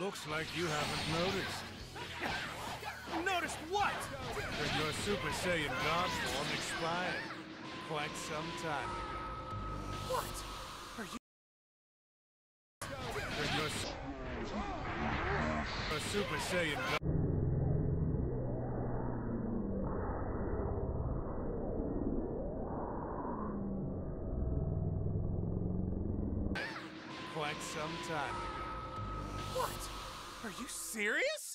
Looks like you haven't noticed. Noticed what? That your Super Saiyan God form expired quite some time ago. What? Are you... That your, your Super Saiyan God... Quite some time ago. Are you serious?